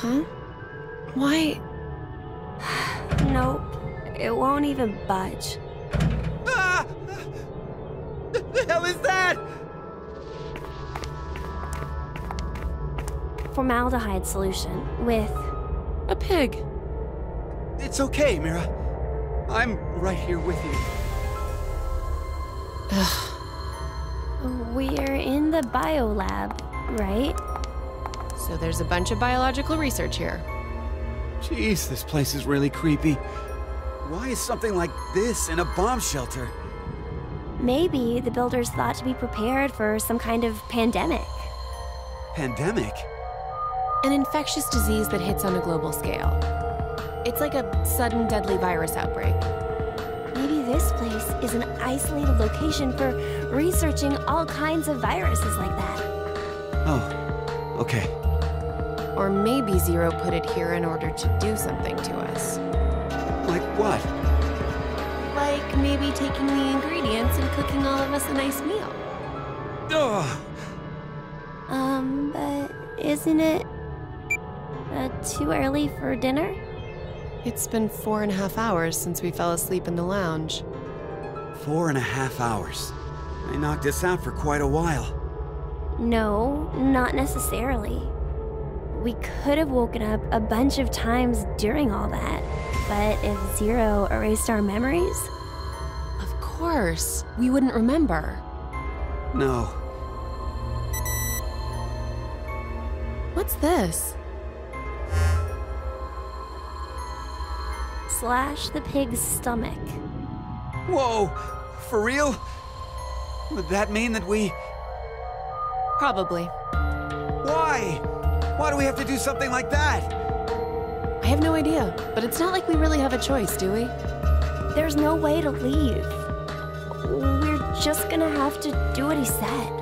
Huh? Why? Nope. It won't even budge. Ah! The hell is that? Formaldehyde solution with. A pig. It's okay, Mira. I'm right here with you. Ugh. We're in the biolab, right? So there's a bunch of biological research here. Jeez, this place is really creepy. Why is something like this in a bomb shelter? Maybe the builders thought to be prepared for some kind of pandemic. Pandemic? An infectious disease that hits on a global scale. It's like a sudden deadly virus outbreak. Maybe this place is an isolated location for researching all kinds of viruses like that. Oh, okay. Or maybe Zero put it here in order to do something to us. Like what? Like maybe taking the ingredients and cooking all of us a nice meal. Ugh. Um, but isn't it uh, too early for dinner? It's been four and a half hours since we fell asleep in the lounge. Four and a half hours. They knocked us out for quite a while. No, not necessarily. We could have woken up a bunch of times during all that, but if Zero erased our memories, Of course, we wouldn't remember. No. What's this? slash the pig's stomach. Whoa! For real? Would that mean that we... Probably. Why? Why do we have to do something like that? I have no idea, but it's not like we really have a choice, do we? There's no way to leave. We're just gonna have to do what he said.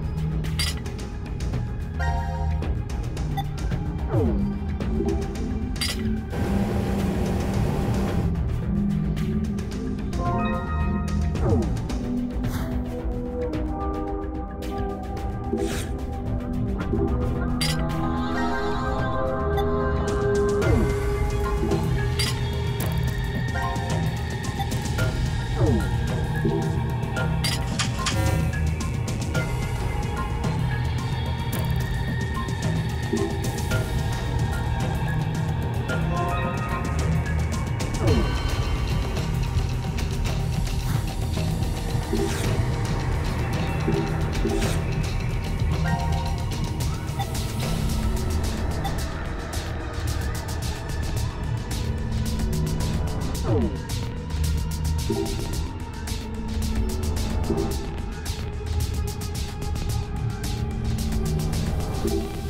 An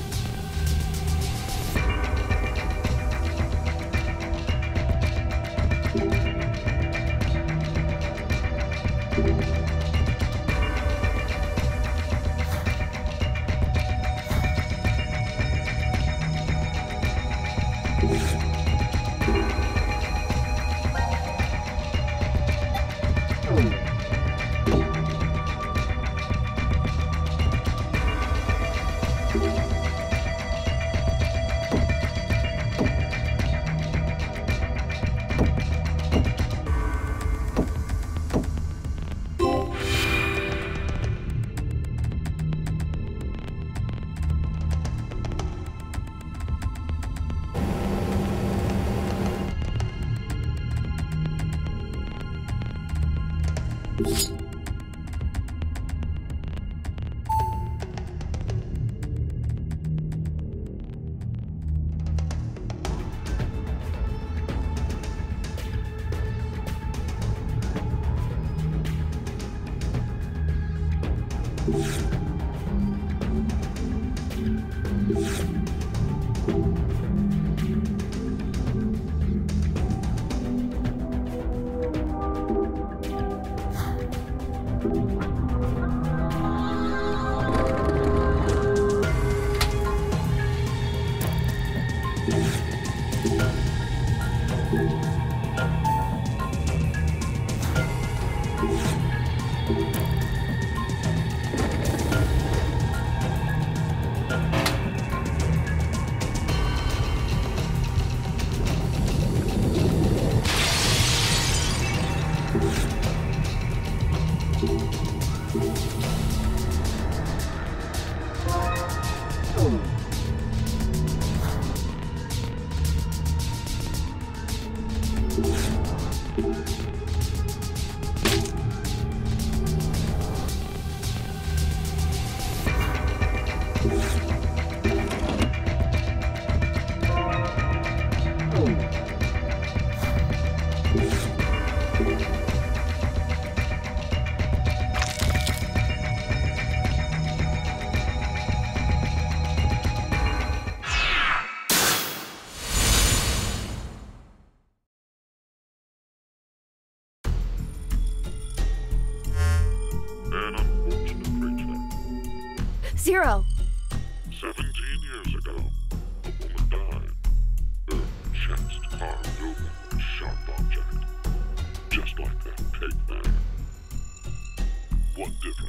What difference?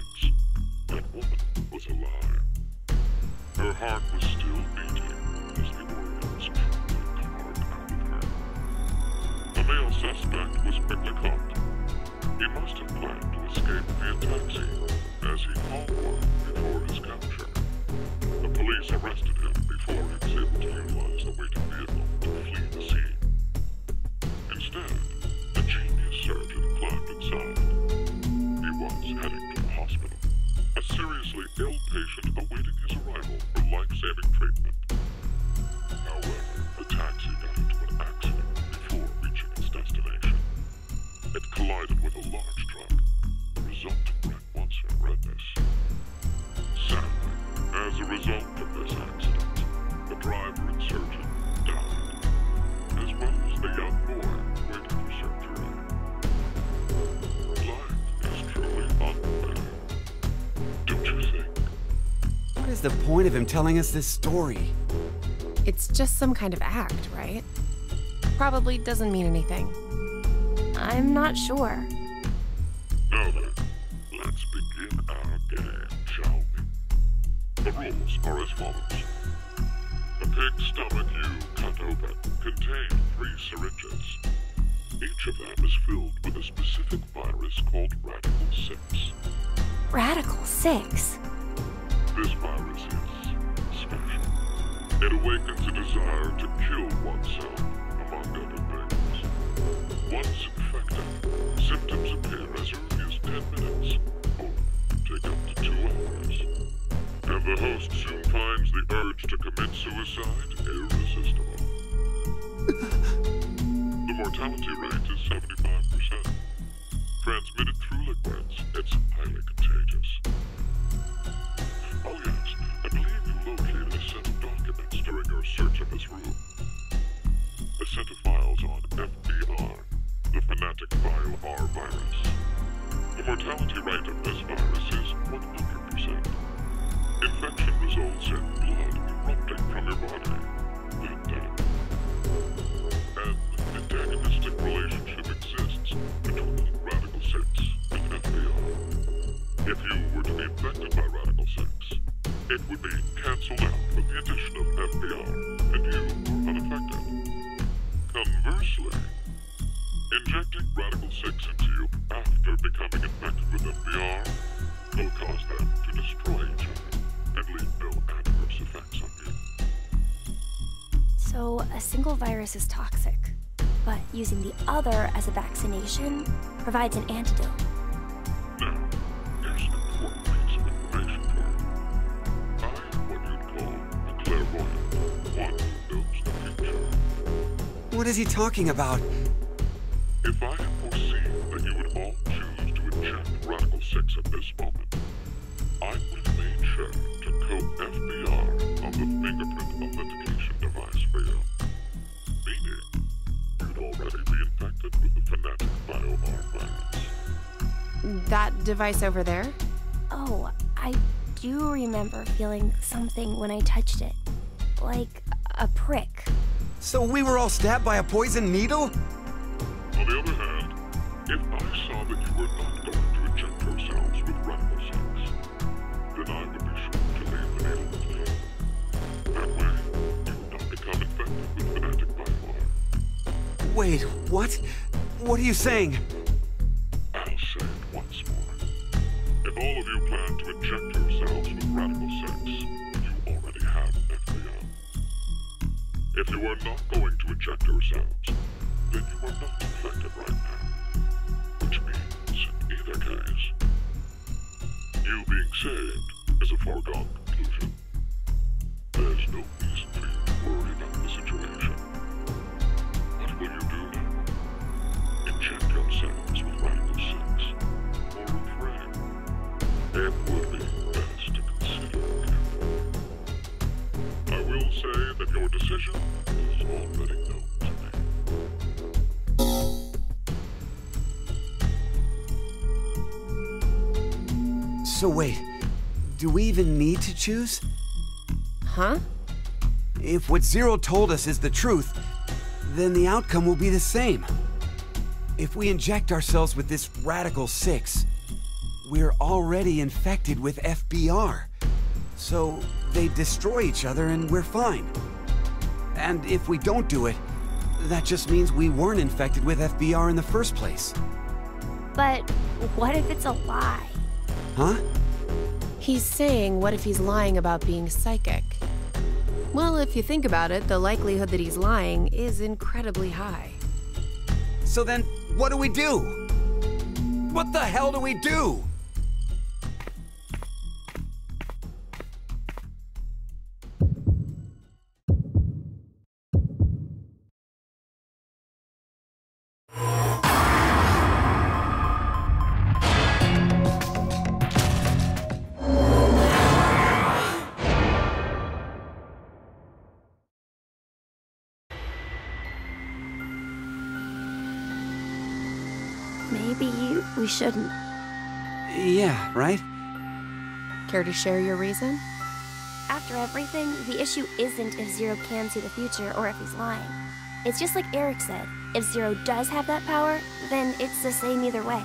The point of him telling us this story? It's just some kind of act, right? Probably doesn't mean anything. I'm not sure. Now then, let's begin our game, shall we? The rules are as follows. The pig's stomach you cut open contained three syringes. Each of them is filled with a specific virus called Radical 6. Radical 6? This virus is special. It awakens a desire to kill oneself, among other things. Once infected, symptoms appear as early as 10 minutes, or take up to two hours. And the host soon finds the urge to commit suicide irresistible. the mortality rate is 75%. Transmitted through liquids, it's highly contagious. Oh yes, I believe you located a set of documents during your search of his room. A set of files on FBR, the Fanatic Bio R virus. The mortality rate of this virus is 100%. Infection results in blood erupting from your body, then death. An antagonistic relationship exists between Radical 6 and FBR. If you were to be infected by Radical 6, it would be cancelled out with the addition of FBR, and you are unaffected. Conversely, injecting Radical 6 into you after becoming infected with FBR will cause them to destroy each other and leave no adverse effects on you. So, a single virus is toxic, but using the other as a vaccination provides an antidote. What is he talking about? If I had foreseen that you would all choose to inject Radical 6 at this moment, I would have made sure to coat FBR on the fingerprint authentication device for you. Meaning, you'd already be infected with the Fanatic Bio-R virus. That device over there? Oh, I do remember feeling something when I touched it. Like a prick. So we were all stabbed by a poison needle? On the other hand, if I saw that you were not going to inject yourselves with Radical 6, then I would be sure to leave the needle with you. That way, you would not become infected with Fanatic Bio-R. Wait, what? What are you saying? I'll say it once more. If all of you plan to inject yourselves with Radical 6, If you are not going to inject yourselves, then you are not infected right now. Which means, in either case, you being saved is a foregone conclusion. There's no reason for you to worry about the situation. What will you do now? Inject yourselves with Radical 6, or refrain. It would be best to consider. I will say that your decision So wait, do we even need to choose? Huh? If what Zero told us is the truth, then the outcome will be the same. If we inject ourselves with this Radical 6, we're already infected with FBR. So they destroy each other and we're fine. And if we don't do it, that just means we weren't infected with FBR in the first place. But what if it's a lie? Huh? He's saying, what if he's lying about being psychic? Well, if you think about it, the likelihood that he's lying is incredibly high. So then, what do we do? What the hell do we do? Maybe we shouldn't. Yeah, right? Care to share your reason? after everything, the issue isn't if Zero can see the future or if he's lying. It's just like Eric said if Zero does have that power, then it's the same either way.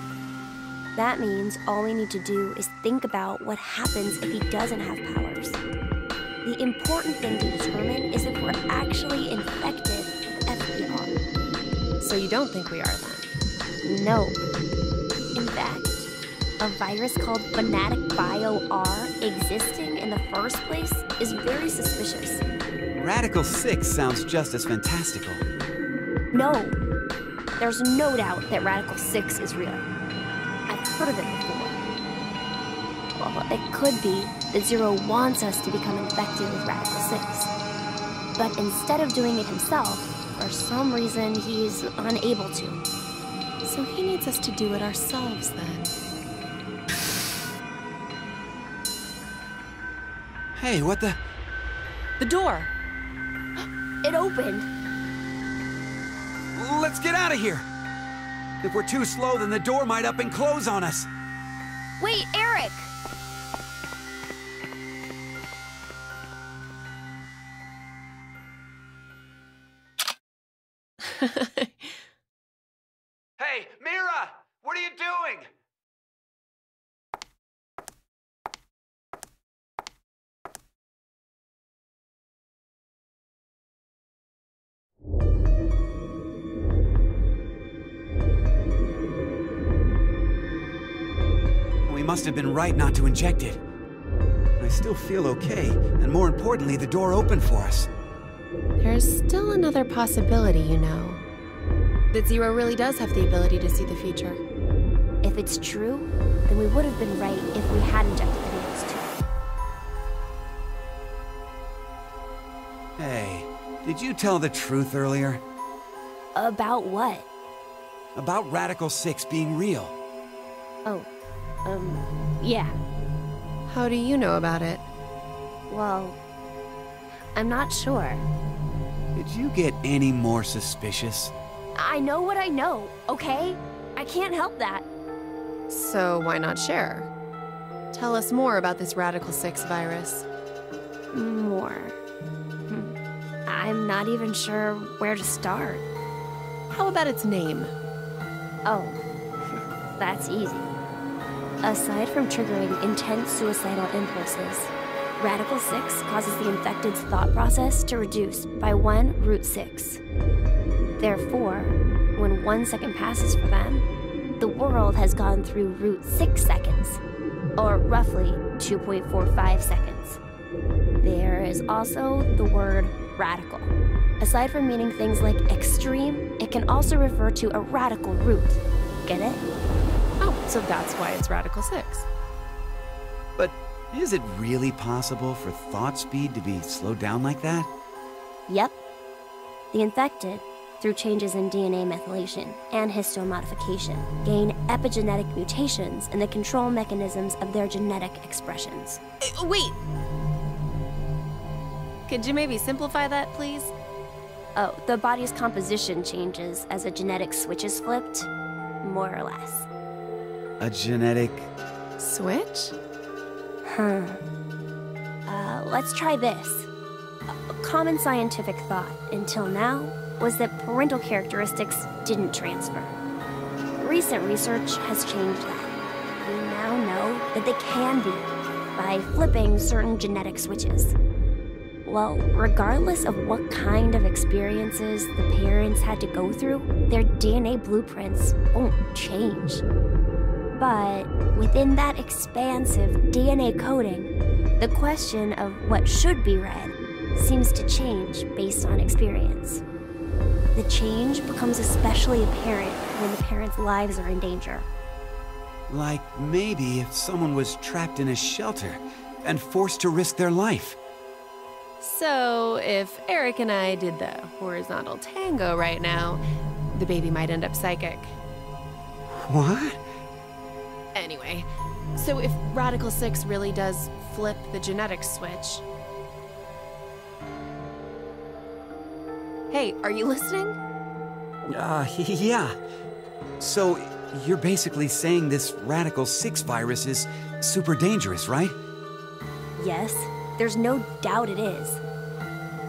That means all we need to do is think about what happens if he doesn't have powers. The important thing to determine is if we're actually infected with FBR. So you don't think we are then? No. Fact, a virus called Fanatic Bio R existing in the first place is very suspicious. Radical 6 sounds just as fantastical. No. There's no doubt that Radical 6 is real. I've heard of it before. Well, it could be that Zero wants us to become infected with Radical 6. But instead of doing it himself, for some reason he's unable to. So he needs us to do it ourselves then. Hey, what the? The door! It opened. Let's get out of here! If we're too slow, then the door might up and close on us. Wait, Eric! Must have been right not to inject it. I still feel okay, and more importantly, the door opened for us. There's still another possibility, you know. That Zero really does have the ability to see the future. If it's true, then we would have been right if we had injected the needles too. Hey, did you tell the truth earlier? About what? About Radical 6 being real? Oh, um, yeah. How do you know about it? Well, I'm not sure. Did you get any more suspicious? I know what I know, okay? I can't help that. So why not share? Tell us more about this Radical 6 virus. More. Hmm. I'm not even sure where to start. How about its name? Oh, that's easy. Aside from triggering intense suicidal impulses, Radical 6 causes the infected's thought process to reduce by one root 6. Therefore, when one second passes for them, the world has gone through root 6 seconds, or roughly 2.45 seconds. There is also the word radical. Aside from meaning things like extreme, it can also refer to a radical root. Get it? So that's why it's Radical 6. But is it really possible for thought speed to be slowed down like that? Yep. The infected, through changes in DNA methylation and histone modification, gain epigenetic mutations in the control mechanisms of their genetic expressions. Uh, wait! Could you maybe simplify that, please? Oh, the body's composition changes as a genetic switch is flipped, more or less. A genetic. Switch? Huh. Uh, let's try this. A common scientific thought until now was that parental characteristics didn't transfer. Recent research has changed that. We now know that they can be by flipping certain genetic switches. Well, regardless of what kind of experiences the parents had to go through, their DNA blueprints won't change. But within that expansive DNA coding, the question of what should be read seems to change based on experience. The change becomes especially apparent when the parents' lives are in danger. Like maybe if someone was trapped in a shelter and forced to risk their life. So, if Eric and I did the horizontal tango right now, the baby might end up psychic. What? Anyway, so if Radical 6 really does flip the genetic switch. Hey, are you listening? Uh, yeah. So, you're basically saying this Radical 6 virus is super dangerous, right? Yes, There's no doubt it is.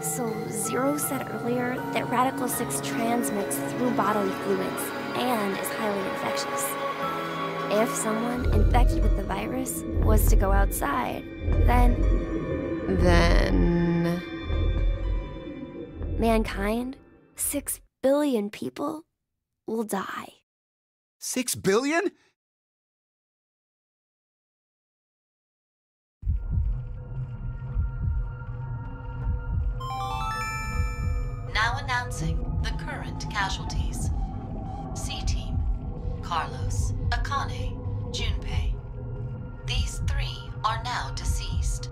So, Zero said earlier that Radical 6 transmits through bodily fluids and is highly infectious. If someone infected with the virus was to go outside, then Then. mankind, 6 billion people, will die. Six billion? Now announcing the current casualties. C-Team, Carlos, Akane, Junpei. These three are now deceased.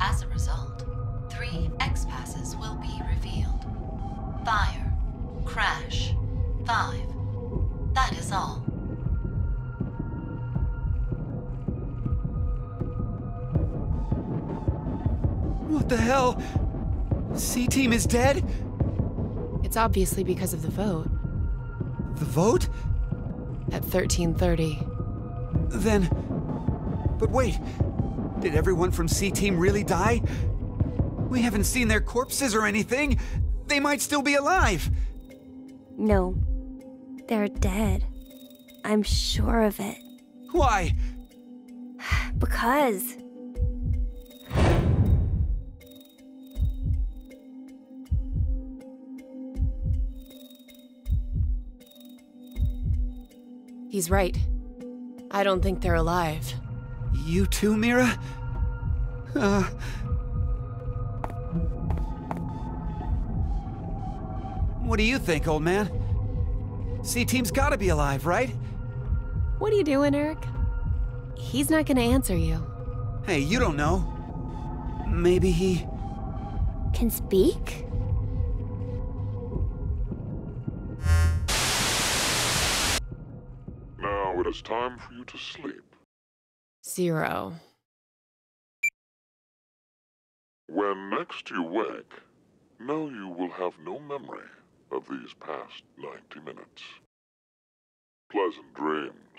As a result, three X-Passes will be revealed. Fire, Crash, Five. That is all. What the hell? C Team is dead? It's obviously because of the vote The vote? At 1330. Then. But wait. Did everyone from C Team really die? We haven't seen their corpses or anything. They might still be alive. No, they're dead. I'm sure of it. Why? Because. He's right. I don't think they're alive. You too, Mira? Uh. What do you think, old man? C Team's gotta be alive, right? What are you doing, Eric? He's not gonna answer you. Hey, you don't know. Maybe he. Can speak? Now it is time for you to sleep. Zero. When next you wake, know you will have no memory of these past 90 minutes. Pleasant dreams.